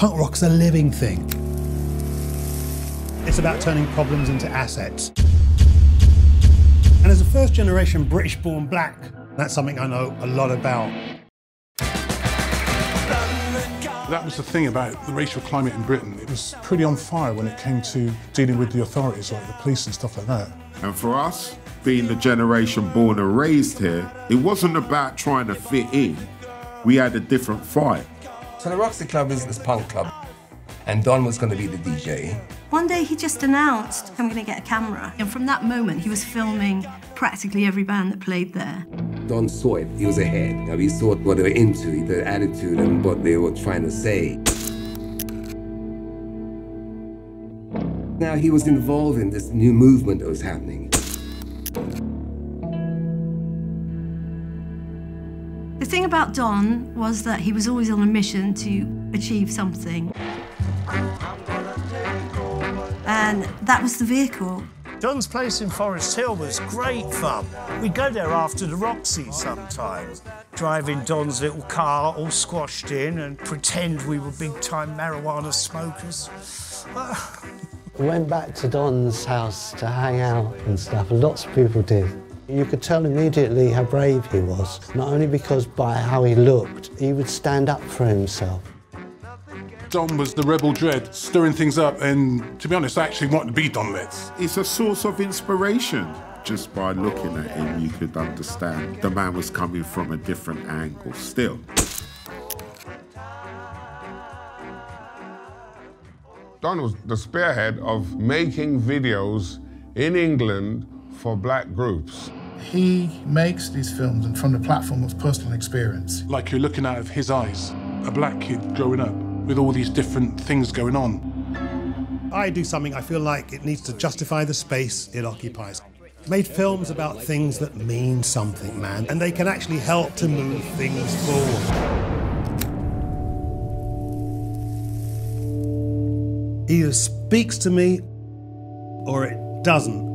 Punk rock's a living thing. It's about turning problems into assets. And as a first generation British born black, that's something I know a lot about. That was the thing about the racial climate in Britain. It was pretty on fire when it came to dealing with the authorities, like the police and stuff like that. And for us, being the generation born and raised here, it wasn't about trying to fit in. We had a different fight. So the Roxy Club is this punk club, and Don was going to be the DJ. One day he just announced, I'm going to get a camera. And from that moment, he was filming practically every band that played there. Don saw it. He was ahead. You know, he saw what they were into, their attitude, and what they were trying to say. Now he was involved in this new movement that was happening. Thing about Don was that he was always on a mission to achieve something. And that was the vehicle. Don's place in Forest Hill was great fun. We'd go there after the Roxy sometimes, driving Don's little car all squashed in and pretend we were big-time marijuana smokers. We went back to Don's house to hang out and stuff. Lots of people did. You could tell immediately how brave he was, not only because by how he looked, he would stand up for himself. Don was the rebel dread, stirring things up, and to be honest, I actually want to be Don Letts. It's a source of inspiration. Just by looking at him, you could understand the man was coming from a different angle still. Don was the spearhead of making videos in England for black groups. He makes these films and from the platform of personal experience. Like you're looking out of his eyes, a black kid growing up with all these different things going on. I do something I feel like it needs to justify the space it occupies. Made films about things that mean something, man, and they can actually help to move things forward. Either speaks to me or it doesn't.